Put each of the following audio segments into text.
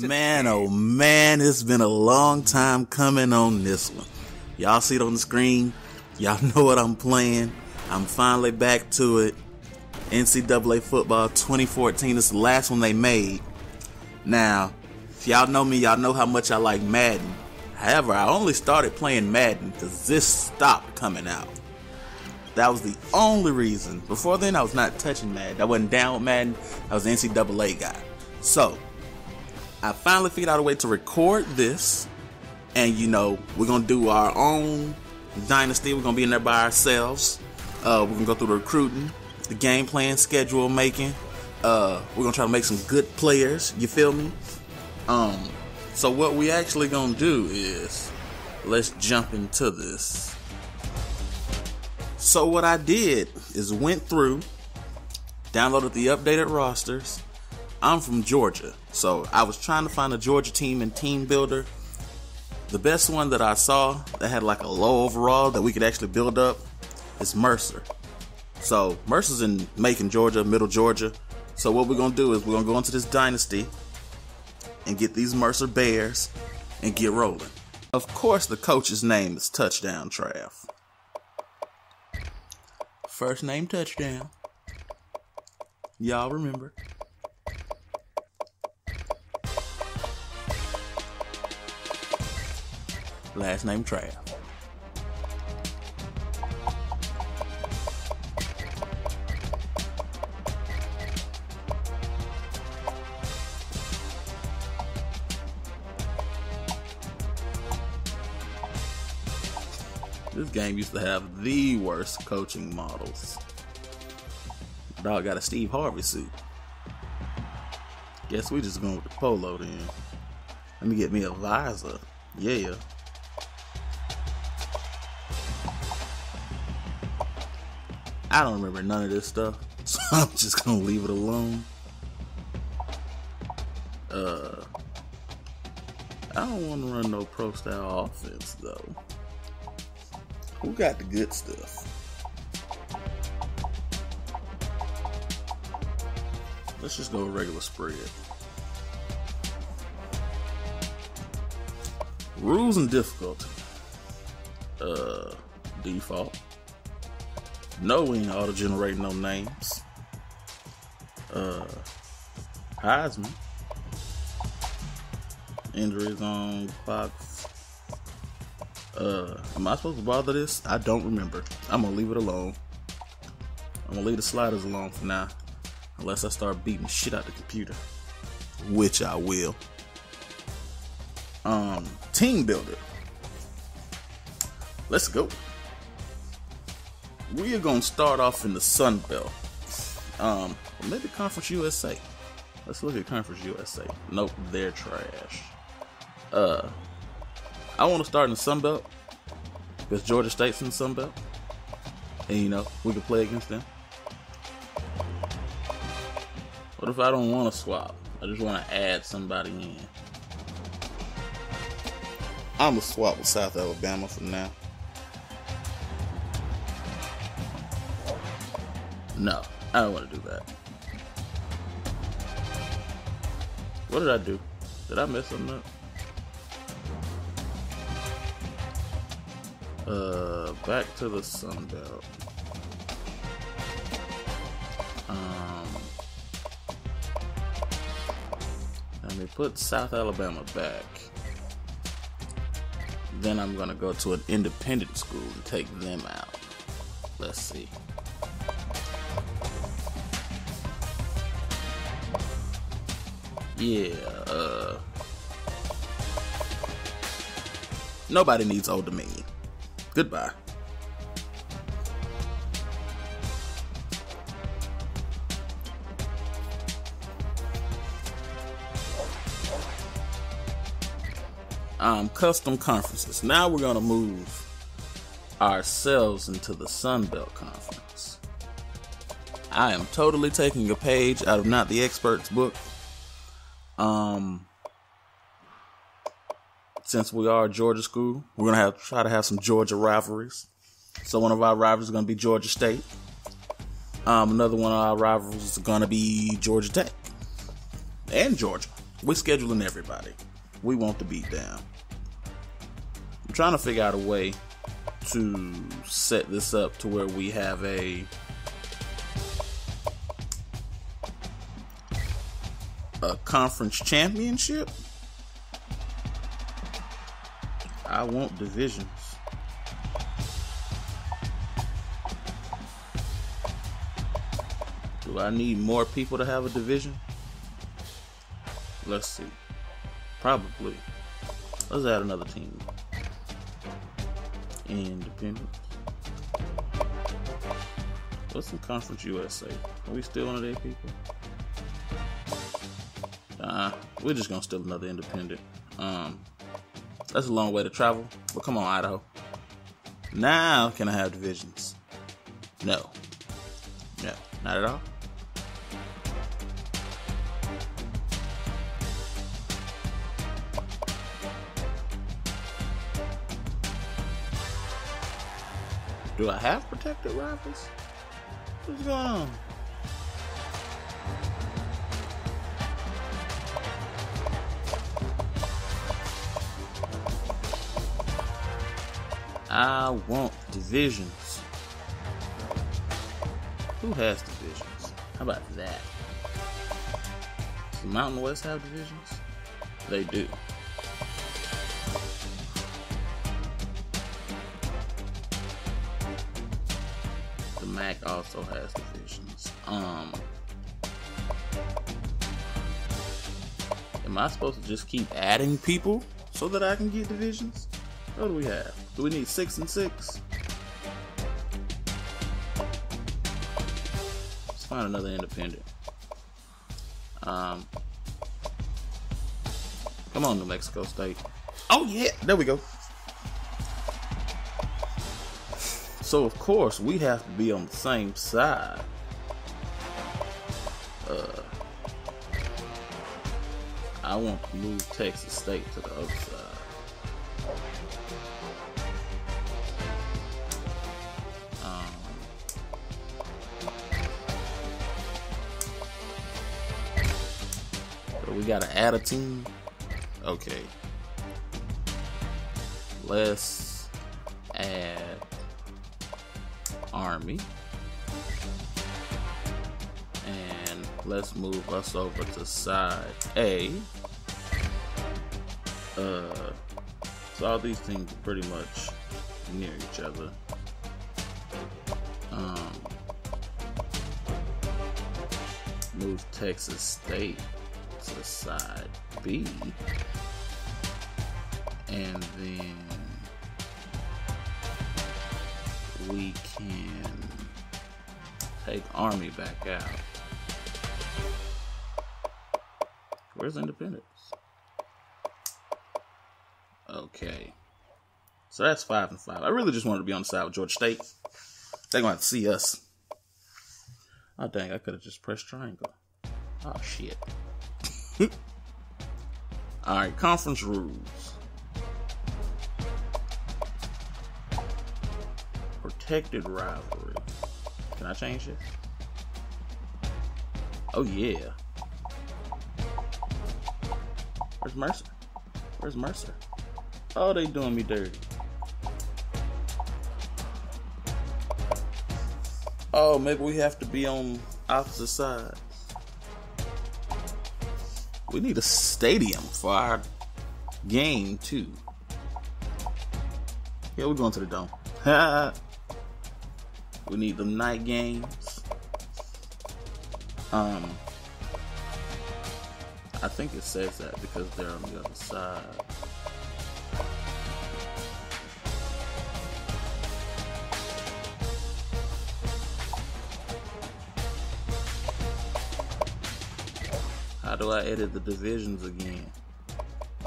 Man, oh man, it's been a long time coming on this one. Y'all see it on the screen. Y'all know what I'm playing. I'm finally back to it. NCAA football 2014 is the last one they made. Now, if y'all know me, y'all know how much I like Madden. However, I only started playing Madden because this stopped coming out. That was the only reason. Before then, I was not touching Madden. I wasn't down with Madden. I was an NCAA guy. So, I finally figured out a way to record this. And, you know, we're to do our own dynasty. We're to be in there by ourselves. Uh, we're to go through the recruiting, the game plan, schedule making. Uh, we're to try to make some good players. You feel me? Um, so, what we actually to do is let's jump into this. So what I did is went through, downloaded the updated rosters. I'm from Georgia, so I was trying to find a Georgia team in Team Builder. The best one that I saw that had like a low overall that we could actually build up is Mercer. So Mercer's in Macon, Georgia, Middle Georgia. So what we're gonna do is we're gonna go into this dynasty and get these Mercer Bears and get rolling. Of course, the coach's name is Touchdown Trav. First name touchdown. Y'all remember. Last name Trav. This game used to have the worst coaching models. Dog got a Steve Harvey suit. Guess we just going with the polo then. Let me get me a visor. Yeah. I don't remember none of this stuff, so I'm just gonna leave it alone. Uh, I don't want to run no pro style offense though. Who got the good stuff? Let's just go regular spread. Rules and difficulty. Uh, default. No, we ain't auto generating no names. Uh, Heisman. Injuries on Fox. Uh, am I supposed to bother this? I don't remember. I'm gonna leave it alone. I'm gonna leave the sliders alone for now. Unless I start beating shit out the computer. Which I will. Um, team builder. Let's go. We are gonna start off in the Sun Belt. Um, maybe Conference USA. Let's look at Conference USA. Nope, they're trash. Uh, I want to start in the Sun Belt because Georgia State's in the Sun Belt, and you know we can play against them. What if I don't want to swap? I just want to add somebody in. I'm gonna swap with South Alabama for now. No, I don't want to do that. What did I do? Did I mess something up? Uh, back to the Sun Belt. Um, let me put South Alabama back. Then I'm gonna go to an independent school and take them out. Let's see. Yeah, uh. Nobody needs Old Dominion. Goodbye. Um, custom conferences. Now we're gonna move ourselves into the Sun Belt Conference. I am totally taking a page out of Not the Experts book. Um, since we are Georgia school, we're gonna have try to have some Georgia rivalries. So one of our rivals is gonna be Georgia State. Um, another one of our rivals is gonna be Georgia Tech and Georgia. we're scheduling everybody. We want the beat down. I'm trying to figure out a way to set this up to where we have a a conference championship. I want divisions. Do I need more people to have a division? Let's see. Probably. Let's add another team. Independent. What's in Conference USA? Are we still one of their people? We're just gonna steal another independent. Um, that's a long way to travel, but come on, Idaho. Now can I have divisions? No. No, not at all. Do I have protected rivals? What's going on? I want divisions. Who has divisions? How about that? Does the Mountain West have divisions? They do. The MAC also has divisions. Um, am I supposed to just keep adding people so that I can get divisions? What do we have? Do we need six and six? Let's find another independent. Um, come on, New Mexico State. Oh yeah, there we go. So of course we have to be on the same side. Uh, I want to move Texas State to the other side. We gotta add a team. Okay. Let's add Army. And let's move us over to side A. Uh, so all these things are pretty much near each other. Um, move Texas State to side B. And then we can take Army back out. Where's Independence? Okay. So that's five and five. I really just wanted to be on the side with Georgia State. They're gonna have to see us. Oh dang, I could have just pressed triangle. Oh shit. All right, conference rules. Protected rivalry. Can I change this? Oh yeah. Where's Mercer? Where's Mercer? Oh, they doing me dirty. Oh, maybe we have to be on opposite sides. We need a stadium for our game too. Yeah, we're going to the dome. we need the night games. Um, I think it says that because they're on the other side. Do I edit the divisions again?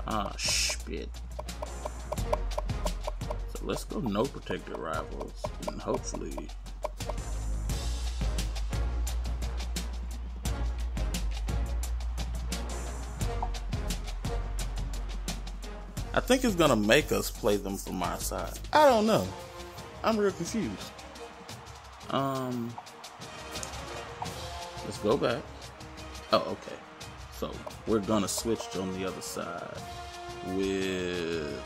Ah, shit. So let's go no protected rivals and hopefully I think it's gonna make us play them from our side. I don't know. I'm real confused. Um, let's go back. Oh, okay. So we're gonna switch on the other side with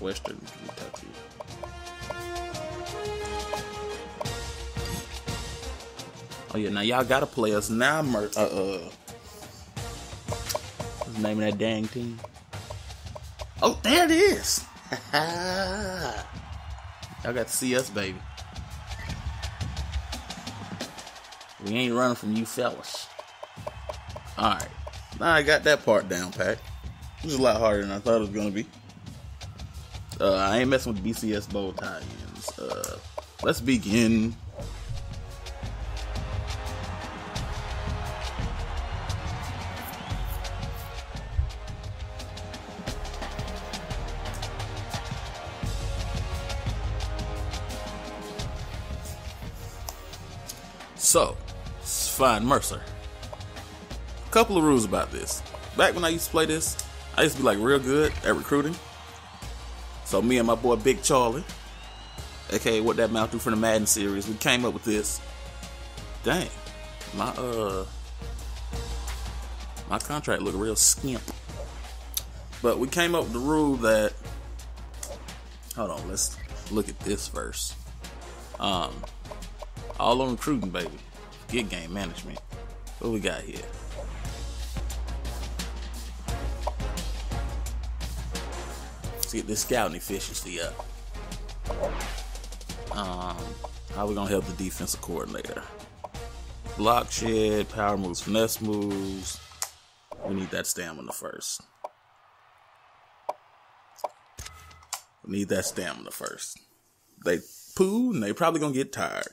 Western Kentucky. Oh yeah, now y'all gotta play us now. Mer- uh, uh, what's the name of that dang team? Oh, there it is. y'all got to see us, baby. We ain't running from you fellas. Alright. Now I got that part down pat. It was a lot harder than I thought it was gonna be. Uh, I ain't messing with BCS bowl tie-ins. Uh, let's begin. So, find Mercer couple of rules about this. Back when I used to play this, I used to be like real good at recruiting. So me and my boy Big Charlie, aka what that mouth do from the Madden series, we came up with this. Dang, my uh, my contract looked real skimp. But we came up with the rule that. Hold on, let's look at this first. Um, all on recruiting, baby. Get game management. What we got here? Get this scouting efficiency up. Um, how we gonna help the defensive coordinator? Block shed, power moves, finesse moves. We need that stamina first. We need that stamina first. They poo and they probably gonna get tired.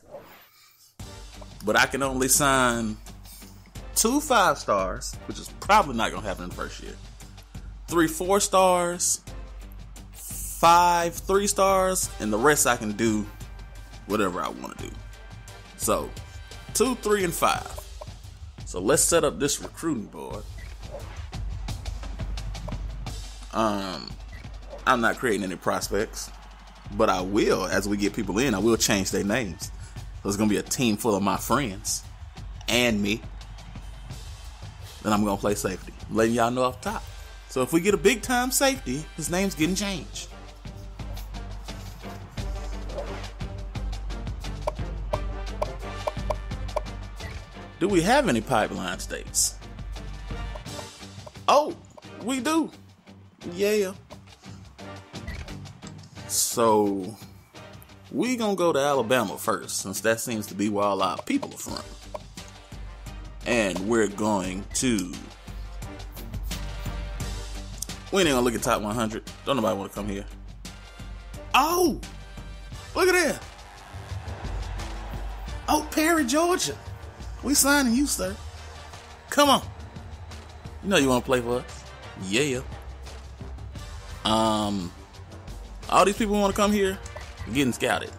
But I can only sign two five stars, which is probably not gonna happen in the first year. Three four stars, five three stars, and the rest I can do whatever I want to do. So, two, three, and five. So let's set up this recruiting board. Um, I'm not creating any prospects, but I will as we get people in. I will change their names. So it's gonna be a team full of my friends and me. Then I'm gonna play safety. I'm letting y'all know off top. So if we get a big time safety, his name's getting changed. Do we have any pipeline states? Oh, we do. Yeah. So we gonna go to Alabama first, since that seems to be where all our people are from. And we're going to. We ain't gonna look at top 100. Don't nobody want to come here. Oh, look at that. Oh, Perry, Georgia. We signing you, sir. Come on. You know you want to play for us. Yeah. Um, all these people want to come here, getting scouted.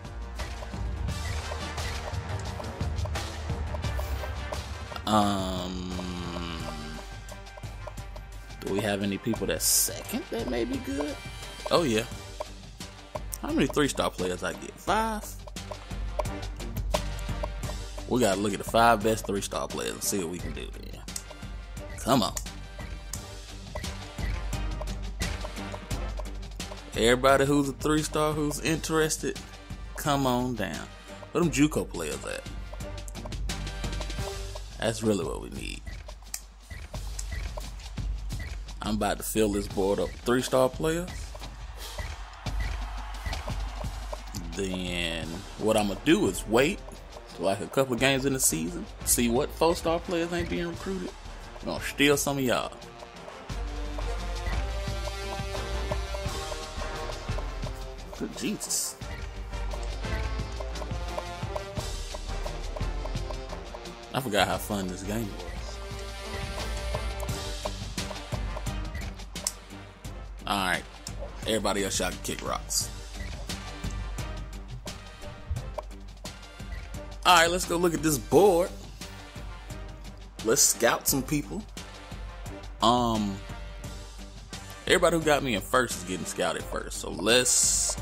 Um, do we have any people that second that may be good? Oh yeah. How many three star players I get? Five. We gotta look at the five best three star players and see what we can do. Come on. Everybody who's a three star who's interested, come on down. Where them JUCO players at? That's really what we need. I'm about to fill this board up three star players. Then what I'm gonna do is wait like a couple games in the season, see what four star players ain't being recruited. We're gonna steal some of y'all. Good Jesus. I forgot how fun this game was. Alright. Everybody else y'all kick rocks. All right, let's go look at this board. Let's scout some people. Um, everybody who got me in first is getting scouted first. So let's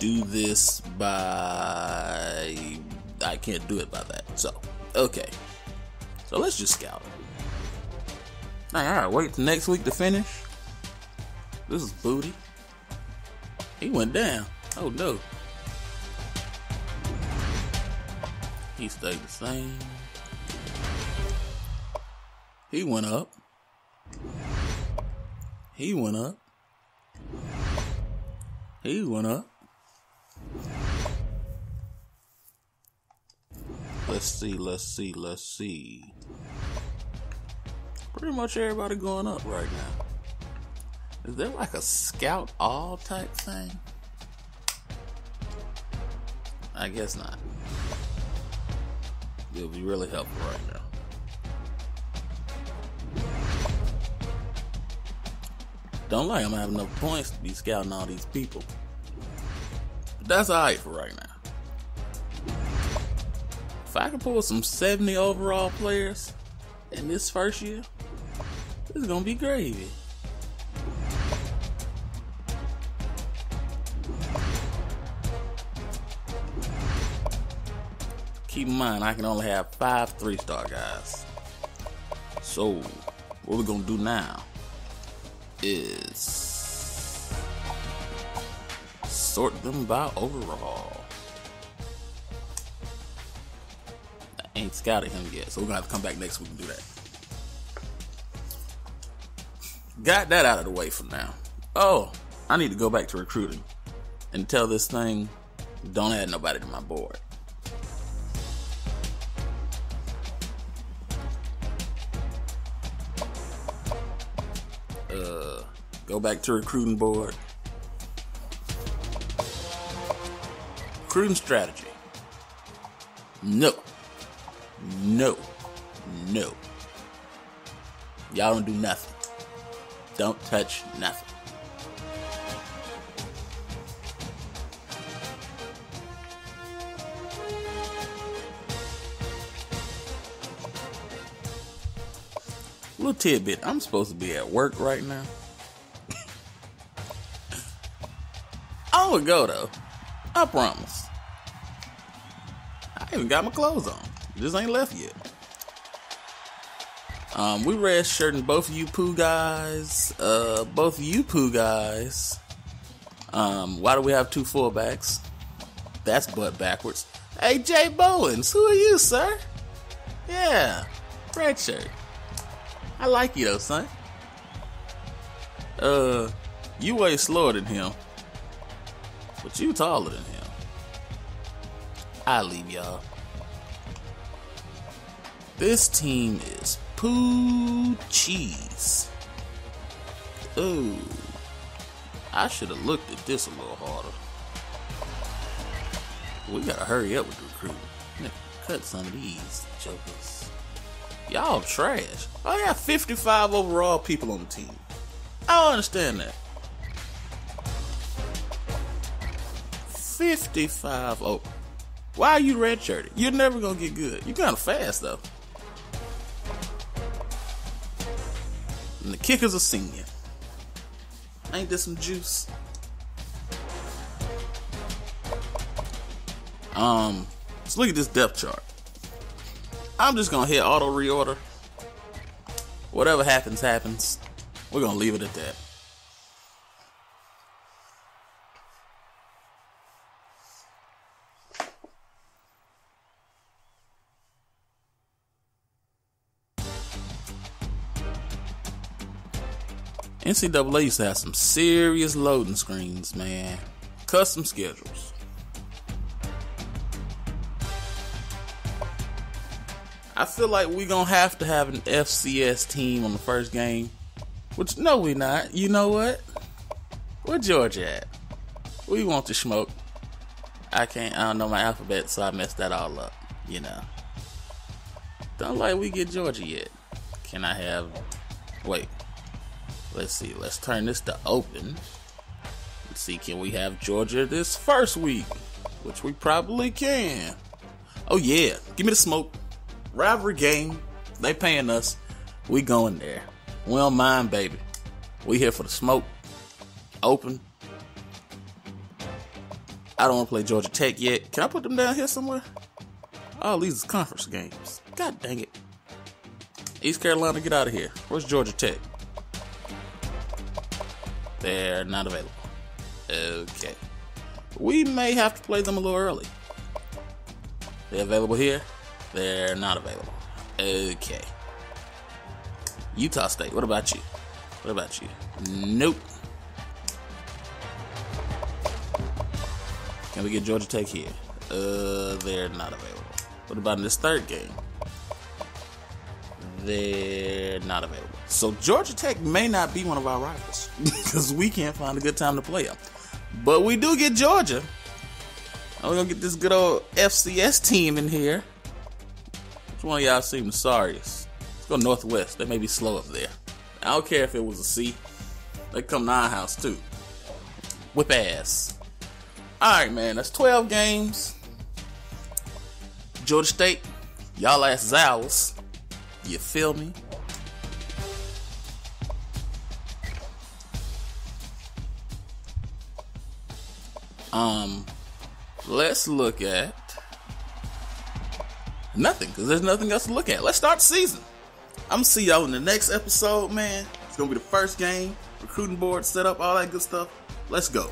do this by. I can't do it by that. So, okay. So let's just scout. All right, wait till next week to finish. This is booty. He went down. Oh no. He stayed the same. He went up. He went up. He went up. Let's see, let's see, let's see. Pretty much everybody going up right now. Is there like a scout all type thing? I guess not. It would be really helpful right now. Don't like I'm gonna have enough points to be scouting all these people. But that's alright for right now. If I can pull some 70 overall players in this first year, is gonna be gravy. Keep in mind, I can only have five three star guys. So, what we're gonna do now is sort them by overall. I ain't scouted him yet, so we're gonna have to come back next week and do that. Got that out of the way for now. Oh, I need to go back to recruiting and tell this thing don't add nobody to my board. Go back to recruiting board. Recruiting strategy. No. No. No. Y'all don't do nothing. Don't touch nothing. Little tidbit. I'm supposed to be at work right now. I would go though. I promise. I even got my clothes on. Just ain't left yet. Um, we red shirting both of you poo guys. Uh, both of you poo guys. Um, why do we have two fullbacks? That's butt backwards. Hey, Jay Bowens, who are you, sir? Yeah, red shirt. I like you though, son. Uh, you way slower than him, but you taller than him. I leave y'all. This team is poo cheese. Ooh, I should have looked at this a little harder. We gotta hurry up with the recruiting. Cut some of these jokers. Y'all trash. Oh, I got 55 overall people on the team. I don't understand that. 55 oh why are you redshirted? You're never gonna get good. You're kinda fast though. And the kicker's a senior. Ain't this some juice? Um, let's look at this depth chart. I'm just gonna hit auto reorder. Whatever happens, happens. We're gonna leave it at that. NCAA used to have some serious loading screens, man. Custom schedules. I feel like we're gonna have to have an FCS team on the first game. Which no we not. You know what? Where Georgia at? We want to smoke. I can't I don't know my alphabet, so I messed that all up, you know. Don't like we get Georgia yet. Can I have wait. Let's see, let's turn this to open. Let's see, can we have Georgia this first week? Which we probably can. Oh yeah, give me the smoke rivalry game. They paying us. We going there. We don't mind, baby. We here for the smoke. Open. I don't want to play Georgia Tech yet. Can I put them down here somewhere? Oh, these conference games. God dang it. East Carolina, get out of here. Where's Georgia Tech? They're not available. Okay. We may have to play them a little early. They're available here. They're not available. Okay. Utah State, what about you? What about you? Nope. Can we get Georgia Tech here? Uh, they're not available. What about in this third game? They're not available. So Georgia Tech may not be one of our rivals because we can't find a good time to play them. But we do get Georgia. we're gonna get this good old FCS team in here. Which one of y'all seem the sorriest? Let's go Northwest. They may be slow up there. I don't care if it was a C. They come to our house too. Whip ass. Alright, man, that's 12 games. Georgia State, y'all ass owls. You feel me? Um, let's look at nothing because there's nothing else to look at. Let's start the season. I'm gonna see y'all in the next episode, man. It's gonna be the first game, recruiting board set up, all that good stuff. Let's go.